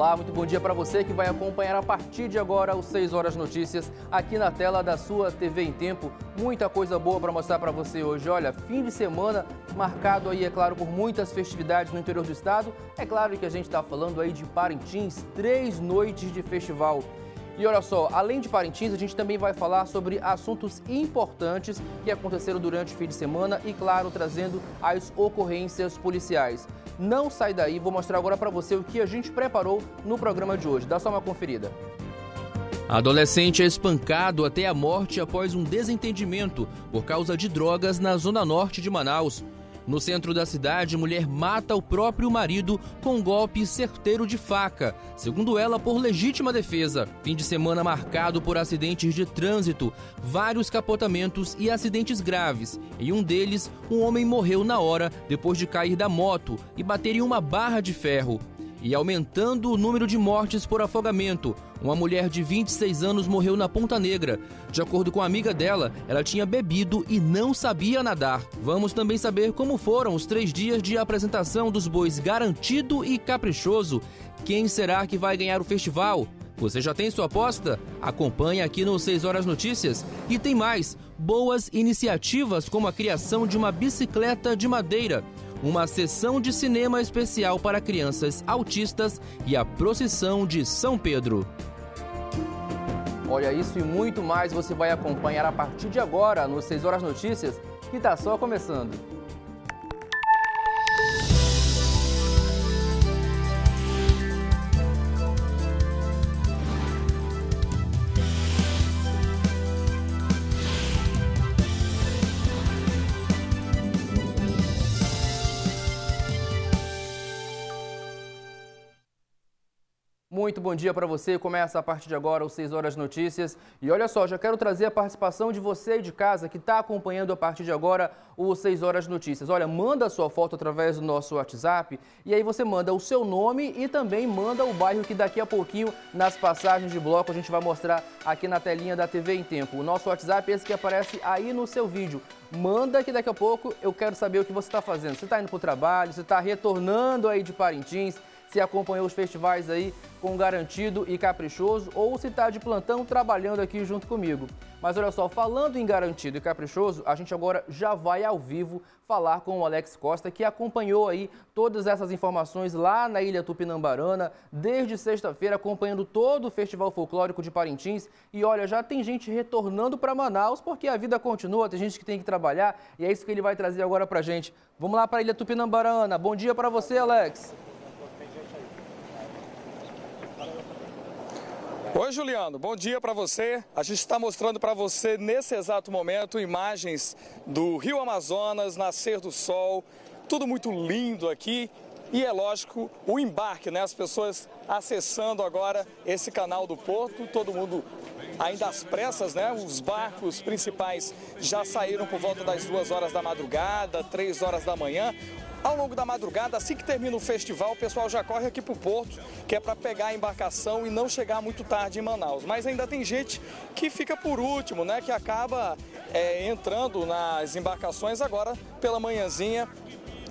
Olá, muito bom dia para você que vai acompanhar a partir de agora os 6 horas notícias aqui na tela da sua TV em Tempo. Muita coisa boa para mostrar para você hoje. Olha, fim de semana marcado aí, é claro, por muitas festividades no interior do estado. É claro que a gente está falando aí de Parintins, três noites de festival. E olha só, além de Parintins, a gente também vai falar sobre assuntos importantes que aconteceram durante o fim de semana e, claro, trazendo as ocorrências policiais. Não sai daí, vou mostrar agora para você o que a gente preparou no programa de hoje. Dá só uma conferida. Adolescente é espancado até a morte após um desentendimento por causa de drogas na zona norte de Manaus. No centro da cidade, mulher mata o próprio marido com um golpe certeiro de faca, segundo ela, por legítima defesa. Fim de semana marcado por acidentes de trânsito, vários capotamentos e acidentes graves. Em um deles, um homem morreu na hora depois de cair da moto e bater em uma barra de ferro e aumentando o número de mortes por afogamento. Uma mulher de 26 anos morreu na Ponta Negra. De acordo com a amiga dela, ela tinha bebido e não sabia nadar. Vamos também saber como foram os três dias de apresentação dos bois Garantido e Caprichoso. Quem será que vai ganhar o festival? Você já tem sua aposta? Acompanhe aqui no 6 Horas Notícias. E tem mais: boas iniciativas como a criação de uma bicicleta de madeira uma sessão de cinema especial para crianças autistas e a procissão de São Pedro. Olha, isso e muito mais você vai acompanhar a partir de agora no 6 Horas Notícias, que está só começando. Muito bom dia para você. Começa a partir de agora os 6 horas notícias. E olha só, já quero trazer a participação de você aí de casa que está acompanhando a partir de agora os 6 horas notícias. Olha, manda a sua foto através do nosso WhatsApp e aí você manda o seu nome e também manda o bairro que daqui a pouquinho nas passagens de bloco a gente vai mostrar aqui na telinha da TV em Tempo. O nosso WhatsApp é esse que aparece aí no seu vídeo. Manda que daqui a pouco eu quero saber o que você está fazendo. Você está indo para o trabalho, você está retornando aí de Parintins, se acompanhou os festivais aí com Garantido e Caprichoso ou se está de plantão trabalhando aqui junto comigo. Mas olha só, falando em Garantido e Caprichoso, a gente agora já vai ao vivo falar com o Alex Costa, que acompanhou aí todas essas informações lá na Ilha Tupinambarana, desde sexta-feira, acompanhando todo o Festival Folclórico de Parintins. E olha, já tem gente retornando para Manaus, porque a vida continua, tem gente que tem que trabalhar, e é isso que ele vai trazer agora para gente. Vamos lá para a Ilha Tupinambarana. Bom dia para você, Alex. Oi, Juliano, bom dia para você. A gente está mostrando para você nesse exato momento imagens do Rio Amazonas, nascer do sol, tudo muito lindo aqui. E é lógico, o embarque, né? As pessoas acessando agora esse canal do Porto, todo mundo ainda às pressas, né? Os barcos principais já saíram por volta das duas horas da madrugada, três horas da manhã. Ao longo da madrugada, assim que termina o festival, o pessoal já corre aqui para o porto, que é para pegar a embarcação e não chegar muito tarde em Manaus. Mas ainda tem gente que fica por último, né? Que acaba é, entrando nas embarcações agora pela manhãzinha,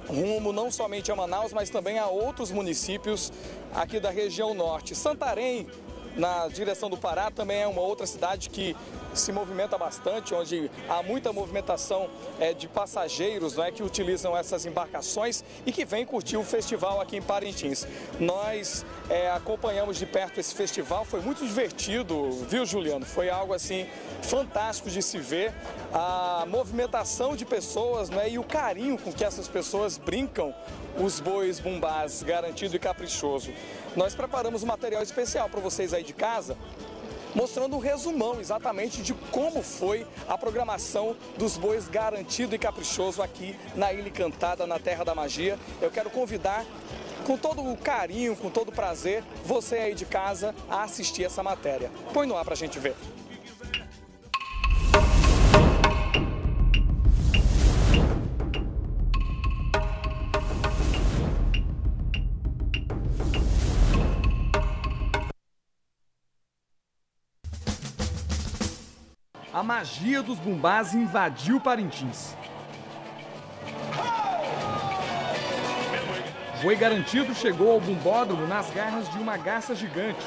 rumo não somente a Manaus, mas também a outros municípios aqui da região norte. Santarém, na direção do Pará, também é uma outra cidade que se movimenta bastante, onde há muita movimentação é, de passageiros né, que utilizam essas embarcações e que vêm curtir o festival aqui em Parintins. Nós é, acompanhamos de perto esse festival, foi muito divertido, viu, Juliano? Foi algo assim fantástico de se ver a movimentação de pessoas né, e o carinho com que essas pessoas brincam os bois bumbás, garantido e caprichoso. Nós preparamos um material especial para vocês aí de casa mostrando um resumão exatamente de como foi a programação dos bois garantido e caprichoso aqui na Ilha Encantada, na Terra da Magia. Eu quero convidar com todo o carinho, com todo o prazer, você aí de casa a assistir essa matéria. Põe no ar para a gente ver. Magia dos bumbás invadiu Parintins. Boi Garantido chegou ao bumbódromo nas garras de uma garça gigante.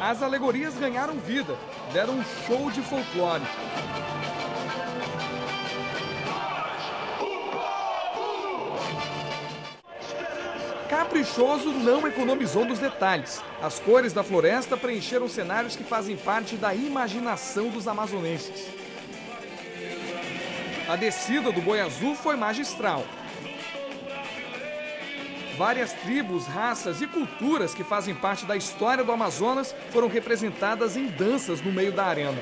As alegorias ganharam vida, deram um show de folclore. Caprichoso não economizou nos detalhes. As cores da floresta preencheram cenários que fazem parte da imaginação dos amazonenses. A descida do boi azul foi magistral. Várias tribos, raças e culturas que fazem parte da história do Amazonas foram representadas em danças no meio da arena.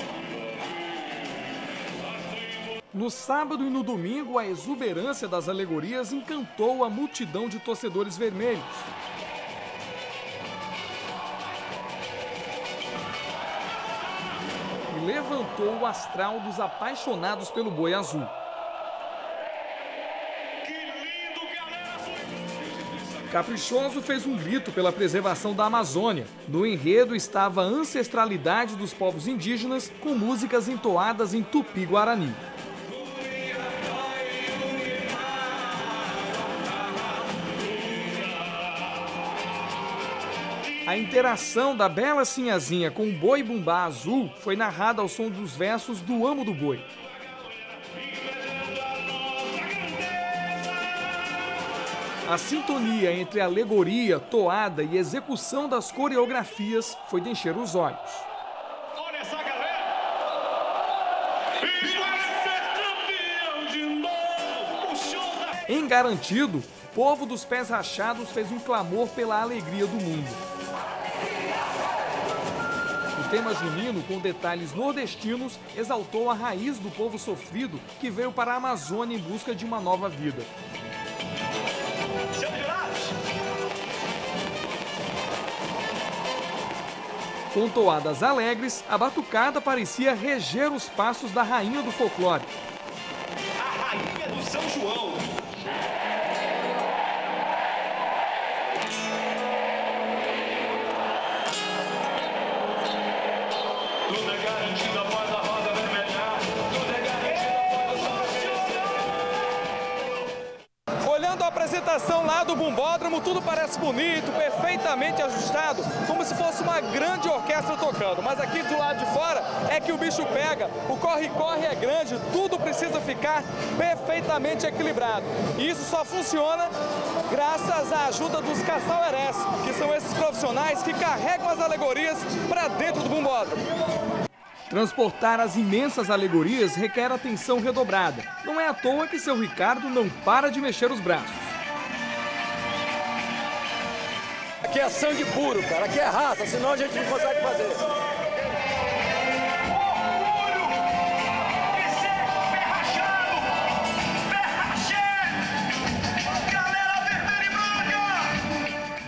No sábado e no domingo, a exuberância das alegorias encantou a multidão de torcedores vermelhos. E levantou o astral dos apaixonados pelo boi azul. Caprichoso fez um grito pela preservação da Amazônia. No enredo estava a ancestralidade dos povos indígenas com músicas entoadas em tupi-guarani. A interação da bela sinhazinha com o boi bumbá azul foi narrada ao som dos versos do Amo do Boi. A sintonia entre alegoria, toada e execução das coreografias foi de encher os olhos. Olha essa galera! Em Garantido, o povo dos pés rachados fez um clamor pela alegria do mundo. O tema junino, com detalhes nordestinos, exaltou a raiz do povo sofrido que veio para a Amazônia em busca de uma nova vida. Com toadas alegres, a batucada parecia reger os passos da rainha do folclore. Apresentação lá do Bumbódromo, tudo parece bonito, perfeitamente ajustado, como se fosse uma grande orquestra tocando. Mas aqui do lado de fora é que o bicho pega, o corre-corre é grande, tudo precisa ficar perfeitamente equilibrado. E isso só funciona graças à ajuda dos caçauerés, que são esses profissionais que carregam as alegorias para dentro do bumbódromo. Transportar as imensas alegorias requer atenção redobrada. Não é à toa que seu Ricardo não para de mexer os braços. Aqui é sangue puro, cara. Aqui é raça, senão a gente não consegue fazer.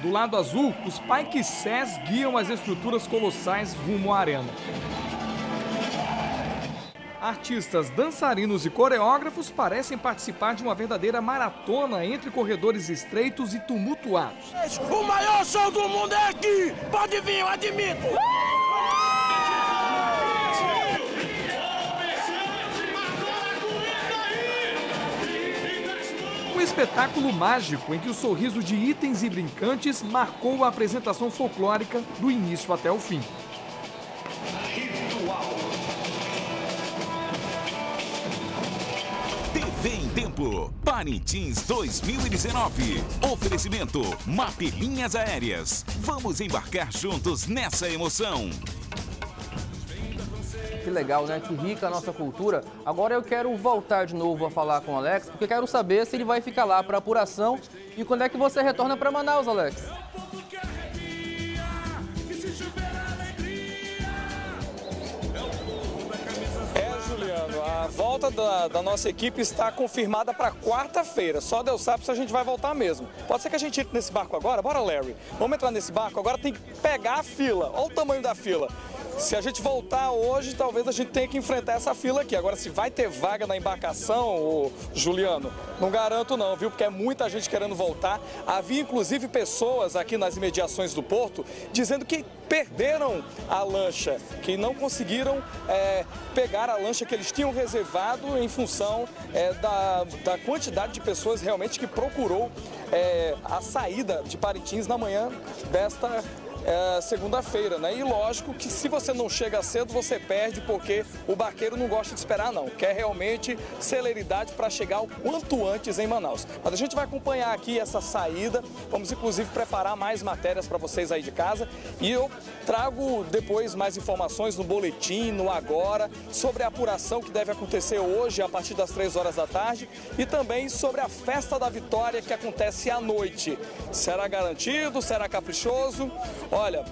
Do lado azul, os Paikissés guiam as estruturas colossais rumo à arena. Artistas, dançarinos e coreógrafos parecem participar de uma verdadeira maratona entre corredores estreitos e tumultuados. O maior show do mundo é aqui! Pode vir, eu admito! Um espetáculo mágico em que o sorriso de itens e brincantes marcou a apresentação folclórica do início até o fim. TV Tempo, Parintins 2019. Oferecimento MAP Linhas Aéreas. Vamos embarcar juntos nessa emoção. Que legal, né? Que rica a nossa cultura. Agora eu quero voltar de novo a falar com o Alex, porque quero saber se ele vai ficar lá para apuração e quando é que você retorna para Manaus, Alex. Volta da, da nossa equipe está confirmada para quarta-feira. Só Deus sabe se a gente vai voltar mesmo. Pode ser que a gente entre nesse barco agora? Bora, Larry. Vamos entrar nesse barco. Agora tem que pegar a fila. Olha o tamanho da fila. Se a gente voltar hoje, talvez a gente tenha que enfrentar essa fila aqui. Agora, se vai ter vaga na embarcação, Juliano, não garanto não, viu? Porque é muita gente querendo voltar. Havia, inclusive, pessoas aqui nas imediações do porto dizendo que perderam a lancha, que não conseguiram é, pegar a lancha que eles tinham reservado em função é, da, da quantidade de pessoas realmente que procurou é, a saída de Parintins na manhã desta é, segunda-feira, né? E lógico que se você não chega cedo, você perde, porque o barqueiro não gosta de esperar, não. Quer realmente celeridade para chegar o quanto antes em Manaus. Mas a gente vai acompanhar aqui essa saída, vamos inclusive preparar mais matérias para vocês aí de casa e eu trago depois mais informações no boletim, no agora, sobre a apuração que deve acontecer hoje a partir das 3 horas da tarde e também sobre a festa da vitória que acontece à noite. Será garantido? Será caprichoso? Olha,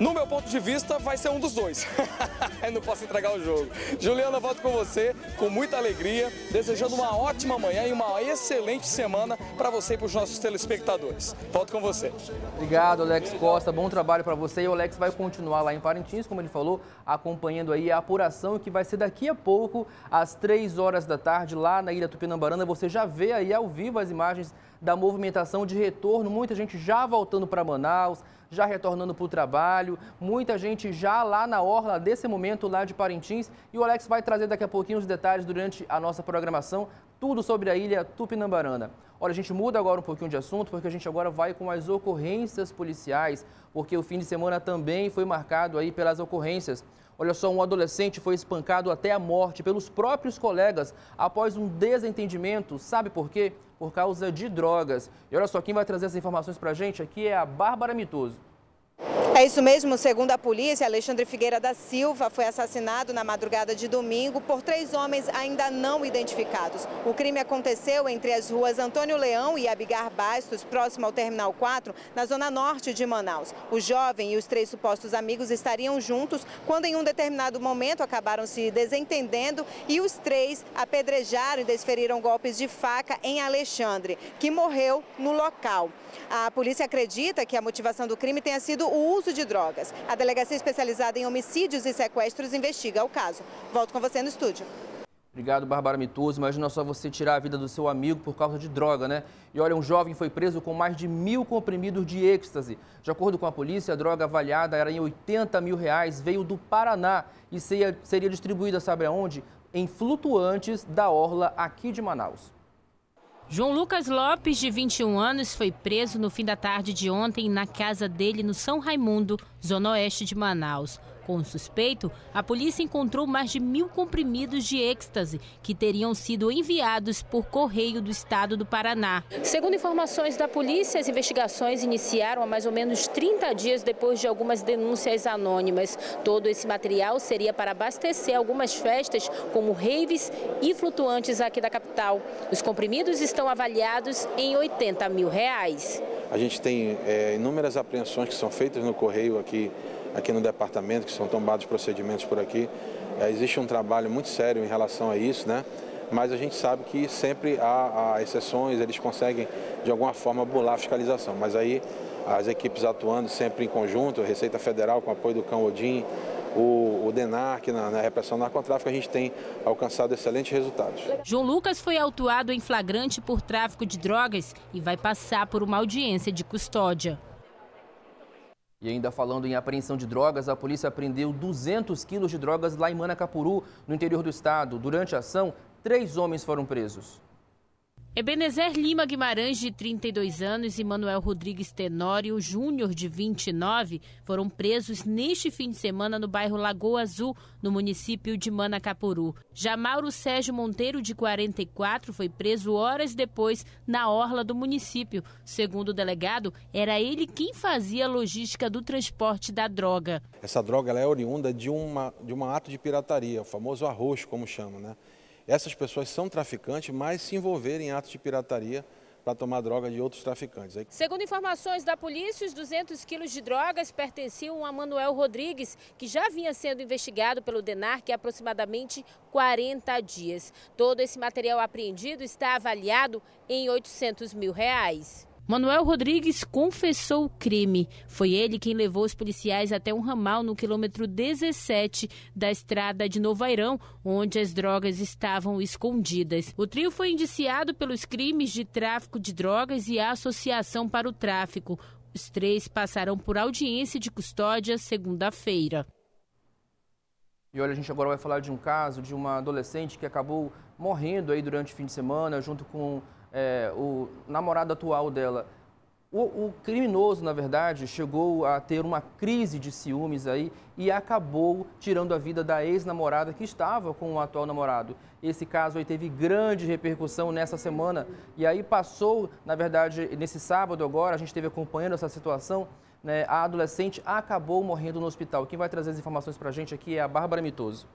no meu ponto de vista, vai ser um dos dois. Eu não posso entregar o jogo. Juliana, volto com você com muita alegria, desejando uma ótima manhã e uma excelente semana para você e para os nossos telespectadores. Volto com você. Obrigado, Alex Costa. Bom trabalho para você. E o Alex vai continuar lá em Parintins, como ele falou, acompanhando aí a apuração que vai ser daqui a pouco, às 3 horas da tarde, lá na Ilha Tupinambarana. Você já vê aí ao vivo as imagens da movimentação de retorno, muita gente já voltando para Manaus, já retornando para o trabalho, muita gente já lá na orla desse momento lá de Parintins. E o Alex vai trazer daqui a pouquinho os detalhes durante a nossa programação, tudo sobre a ilha Tupinambarana. Olha, a gente muda agora um pouquinho de assunto, porque a gente agora vai com as ocorrências policiais, porque o fim de semana também foi marcado aí pelas ocorrências. Olha só, um adolescente foi espancado até a morte pelos próprios colegas após um desentendimento. Sabe por quê? Por causa de drogas. E olha só, quem vai trazer essas informações pra gente aqui é a Bárbara Mitoso. É isso mesmo, segundo a polícia, Alexandre Figueira da Silva foi assassinado na madrugada de domingo por três homens ainda não identificados. O crime aconteceu entre as ruas Antônio Leão e Abigar Bastos, próximo ao Terminal 4, na zona norte de Manaus. O jovem e os três supostos amigos estariam juntos quando em um determinado momento acabaram se desentendendo e os três apedrejaram e desferiram golpes de faca em Alexandre, que morreu no local. A polícia acredita que a motivação do crime tenha sido o uso de drogas. A delegacia especializada em homicídios e sequestros investiga o caso. Volto com você no estúdio. Obrigado, Bárbara Mitoso. Imagina só você tirar a vida do seu amigo por causa de droga, né? E olha, um jovem foi preso com mais de mil comprimidos de êxtase. De acordo com a polícia, a droga avaliada era em 80 mil reais, veio do Paraná e seria, distribuída, sabe aonde? Em flutuantes da orla aqui de Manaus. João Lucas Lopes, de 21 anos, foi preso no fim da tarde de ontem na casa dele no São Raimundo, zona oeste de Manaus. Com o suspeito, a polícia encontrou mais de mil comprimidos de êxtase que teriam sido enviados por correio do estado do Paraná. Segundo informações da polícia, as investigações iniciaram há mais ou menos 30 dias depois de algumas denúncias anônimas. Todo esse material seria para abastecer algumas festas, como raves e flutuantes aqui da capital. Os comprimidos estão avaliados em 80 mil reais. A gente tem é, inúmeras apreensões que são feitas no correio aqui aqui no departamento, que são tombados procedimentos por aqui. É, existe um trabalho muito sério em relação a isso, né? mas a gente sabe que sempre há, há, exceções, eles conseguem de alguma forma bular a fiscalização. Mas aí as equipes atuando sempre em conjunto, a Receita Federal com apoio do Cão Odin, o, o DENARC na, na repressão do narcotráfico, a gente tem alcançado excelentes resultados. João Lucas foi autuado em flagrante por tráfico de drogas e vai passar por uma audiência de custódia. E ainda falando em apreensão de drogas, a polícia apreendeu 200 quilos de drogas lá em Manacapuru, no interior do estado. Durante a ação, três homens foram presos. Ebenezer Lima Guimarães, de 32 anos, e Manuel Rodrigues Tenório Júnior, de 29, foram presos neste fim de semana no bairro Lagoa Azul, no município de Manacapuru. Já Mauro Sérgio Monteiro, de 44, foi preso horas depois na orla do município. Segundo o delegado, era ele quem fazia a logística do transporte da droga. Essa droga é oriunda de, de um ato de pirataria, o famoso arroz, como chama, né? Essas pessoas são traficantes, mas se envolverem em atos de pirataria para tomar droga de outros traficantes. Segundo informações da polícia, os 200 quilos de drogas pertenciam a Manuel Rodrigues, que já vinha sendo investigado pelo DENARC há aproximadamente 40 dias. Todo esse material apreendido está avaliado em 800 mil reais. Manuel Rodrigues confessou o crime. Foi ele quem levou os policiais até um ramal no quilômetro 17 da estrada de Novairão, onde as drogas estavam escondidas. O trio foi indiciado pelos crimes de tráfico de drogas e associação para o tráfico. Os três passarão por audiência de custódia segunda-feira. E olha, a gente agora vai falar de um caso de uma adolescente que acabou morrendo aí durante o fim de semana, junto com é, o namorado atual dela. O, o, criminoso, na verdade, chegou a ter uma crise de ciúmes aí e acabou tirando a vida da ex-namorada que estava com o atual namorado. Esse caso aí teve grande repercussão nessa semana e aí passou, na verdade, nesse sábado agora, a gente esteve acompanhando essa situação, né, a adolescente acabou morrendo no hospital. Quem vai trazer as informações para a gente aqui é a Bárbara Mitoso.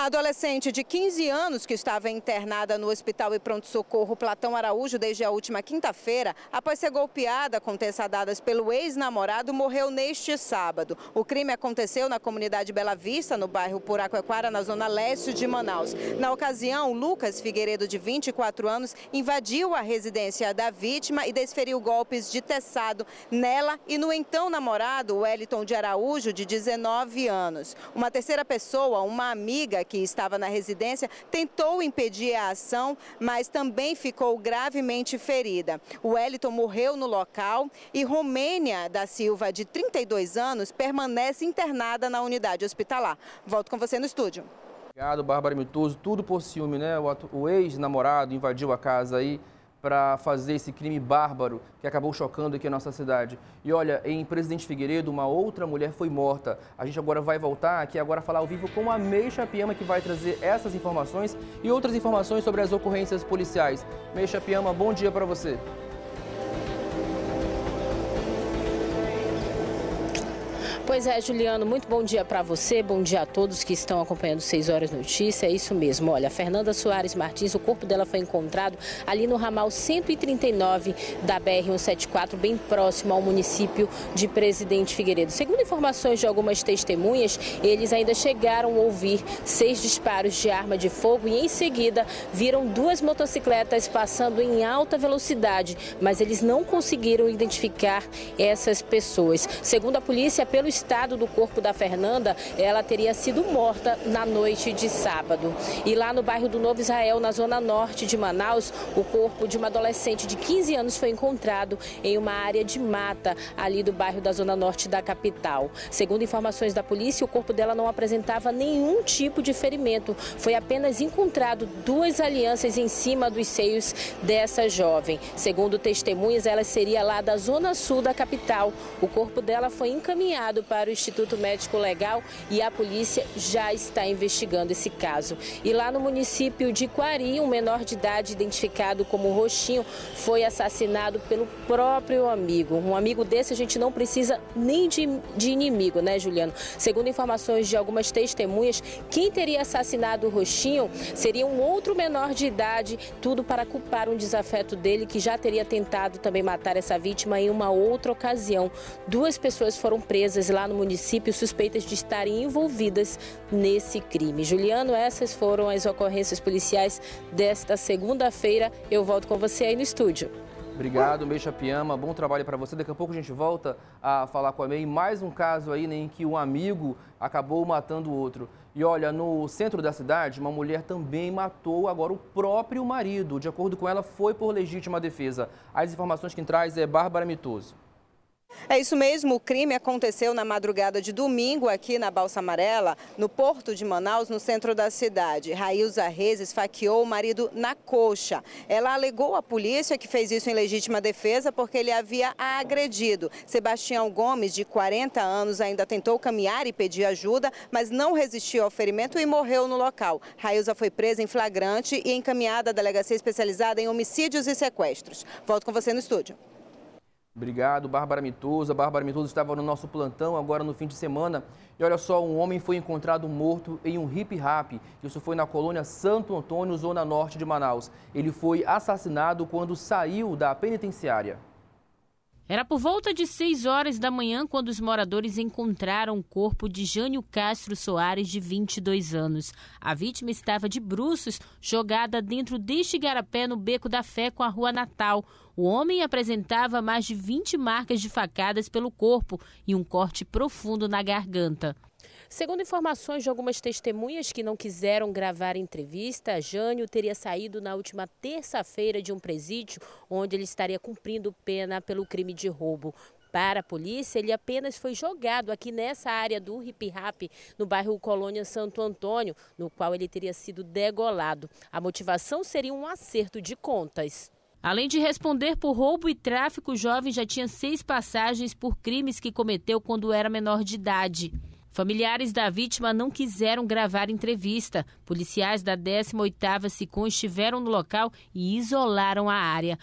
A adolescente de 15 anos que estava internada no Hospital e Pronto-Socorro Platão Araújo desde a última quinta-feira, após ser golpeada com teçadadas pelo ex-namorado, morreu neste sábado. O crime aconteceu na comunidade Bela Vista, no bairro Puraquequara, na zona leste de Manaus. Na ocasião, Lucas Figueiredo, de 24 anos, invadiu a residência da vítima e desferiu golpes de teçado nela e no então namorado, Wellington de Araújo, de 19 anos. Uma terceira pessoa, uma amiga que estava na residência, tentou impedir a ação, mas também ficou gravemente ferida. O Wellington morreu no local e Romênia da Silva, de 32 anos, permanece internada na unidade hospitalar. Volto com você no estúdio. Obrigado, Bárbara Mitoso. Tudo por ciúme, né? O ex-namorado invadiu a casa aí para fazer esse crime bárbaro que acabou chocando aqui a nossa cidade. E olha, em Presidente Figueiredo, uma outra mulher foi morta. A gente agora vai voltar aqui agora falar ao vivo com a Meixa Piama, que vai trazer essas informações e outras informações sobre as ocorrências policiais. Meixa Piama, bom dia para você. Pois é, Juliano, muito bom dia para você, bom dia a todos que estão acompanhando 6 horas notícia. É isso mesmo. Olha, Fernanda Soares Martins, o corpo dela foi encontrado ali no ramal 139 da BR-174, bem próximo ao município de Presidente Figueiredo. Segundo informações de algumas testemunhas, eles ainda chegaram a ouvir seis disparos de arma de fogo e em seguida viram duas motocicletas passando em alta velocidade, mas eles não conseguiram identificar essas pessoas. Segundo a polícia, pelo estado do corpo da Fernanda, ela teria sido morta na noite de sábado. E lá no bairro do Novo Israel, na zona norte de Manaus, o corpo de uma adolescente de 15 anos foi encontrado em uma área de mata ali do bairro da zona norte da capital. Segundo informações da polícia, o corpo dela não apresentava nenhum tipo de ferimento. Foi apenas encontrado duas alianças em cima dos seios dessa jovem. Segundo testemunhas, ela seria lá da zona sul da capital. O corpo dela foi encaminhado para o Instituto Médico Legal e a polícia já está investigando esse caso. E lá no município de Quari, um menor de idade identificado como Roxinho foi assassinado pelo próprio amigo. Um amigo desse a gente não precisa nem de, de inimigo, né, Juliano? Segundo informações de algumas testemunhas, quem teria assassinado o Roxinho seria um outro menor de idade, tudo para culpar um desafeto dele que já teria tentado também matar essa vítima em uma outra ocasião. Duas pessoas foram presas lá no município suspeitas de estarem envolvidas nesse crime. Juliano, essas foram as ocorrências policiais desta segunda-feira. Eu volto com você aí no estúdio. Obrigado, Meixa Piama. Bom trabalho para você. Daqui a pouco a gente volta a falar com a Mei. Mais um caso aí né, em que um amigo acabou matando o outro. E olha, no centro da cidade, uma mulher também matou agora o próprio marido. De acordo com ela, foi por legítima defesa. As informações que traz é Bárbara Mitoso. É isso mesmo, o crime aconteceu na madrugada de domingo aqui na Balsa Amarela, no porto de Manaus, no centro da cidade. Railza Reis esfaqueou o marido na coxa. Ela alegou à polícia que fez isso em legítima defesa porque ele havia agredido. Sebastião Gomes, de 40 anos, ainda tentou caminhar e pedir ajuda, mas não resistiu ao ferimento e morreu no local. Railza foi presa em flagrante e encaminhada à delegacia especializada em homicídios e sequestros. Volto com você no estúdio. Obrigado, Bárbara Mitosa. Bárbara Mitosa estava no nosso plantão agora no fim de semana. E olha só, um homem foi encontrado morto em um hip rap. Isso foi na colônia Santo Antônio, zona norte de Manaus. Ele foi assassinado quando saiu da penitenciária. Era por volta de 6 horas da manhã quando os moradores encontraram o corpo de Jânio Castro Soares, de 22 anos. A vítima estava de bruços, jogada dentro deste garapé no Beco da Fé com a Rua Natal. O homem apresentava mais de 20 marcas de facadas pelo corpo e um corte profundo na garganta. Segundo informações de algumas testemunhas que não quiseram gravar entrevista, Jânio teria saído na última terça-feira de um presídio onde ele estaria cumprindo pena pelo crime de roubo. Para a polícia, ele apenas foi jogado aqui nessa área do Hip Rap, no bairro Colônia Santo Antônio, no qual ele teria sido degolado. A motivação seria um acerto de contas. Além de responder por roubo e tráfico, o jovem já tinha seis passagens por crimes que cometeu quando era menor de idade. Familiares da vítima não quiseram gravar entrevista. Policiais da 18ª SICOM estiveram no local e isolaram a área.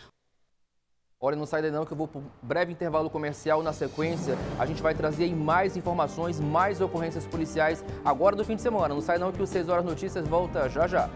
Olha, não sai daí não que eu vou para um breve intervalo comercial. Na sequência, a gente vai trazer mais informações, mais ocorrências policiais agora do fim de semana. Não sai não que o 6 Horas Notícias volta já já.